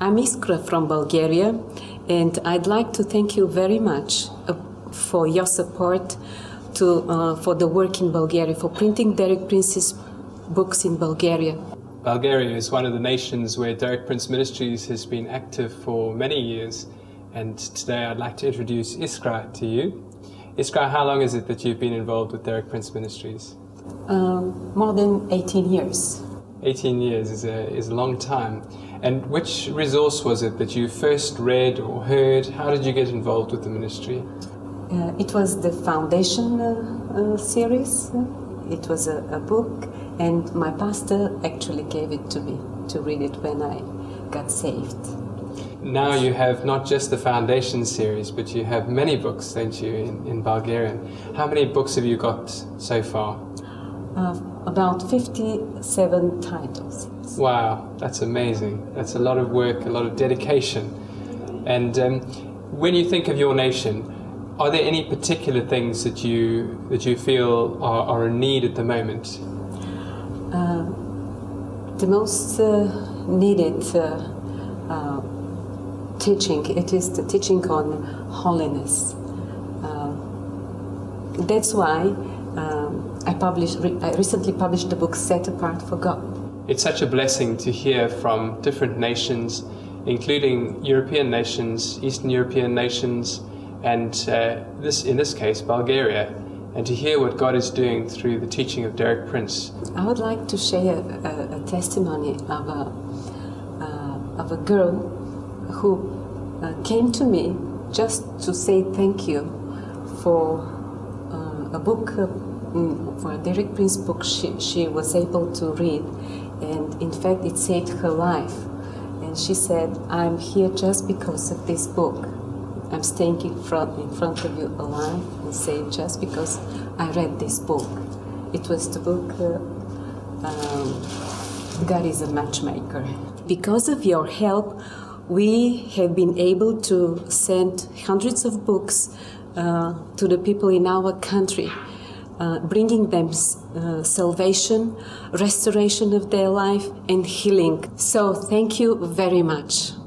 I'm Iskra from Bulgaria, and I'd like to thank you very much uh, for your support to, uh, for the work in Bulgaria, for printing Derek Prince's books in Bulgaria. Bulgaria is one of the nations where Derek Prince Ministries has been active for many years, and today I'd like to introduce Iskra to you. Iskra, how long is it that you've been involved with Derek Prince Ministries? Um, more than 18 years. 18 years is a, is a long time. And which resource was it that you first read or heard? How did you get involved with the ministry? Uh, it was the Foundation uh, uh, series. It was a, a, book, and my pastor actually gave it to me to read it when I got saved. Now you have not just the Foundation series, but you have many books, don't you, in, in Bulgarian. How many books have you got so far? Uh, about 57 titles. Wow, that's amazing. That's a lot of work, a lot of dedication. And um, when you think of your nation, are there any particular things that you that you feel are, are in need at the moment? Uh, the most uh, needed uh, uh teaching it is the teaching on holiness. Uh, that's why um, I published. I recently published the book "Set Apart for God." It's such a blessing to hear from different nations, including European nations, Eastern European nations, and uh, this, in this case, Bulgaria, and to hear what God is doing through the teaching of Derek Prince. I would like to share a, a testimony of a, uh, of a girl who uh, came to me just to say thank you for uh, a book, uh, for Derek Prince book she, she was able to read and in fact it saved her life. And she said, I'm here just because of this book. I'm staying in front, in front of you alive and say just because I read this book. It was the book uh, um, God is a Matchmaker. Because of your help, we have been able to send hundreds of books uh, to the people in our country uh, bringing them uh, salvation, restoration of their life, and healing. So, thank you very much.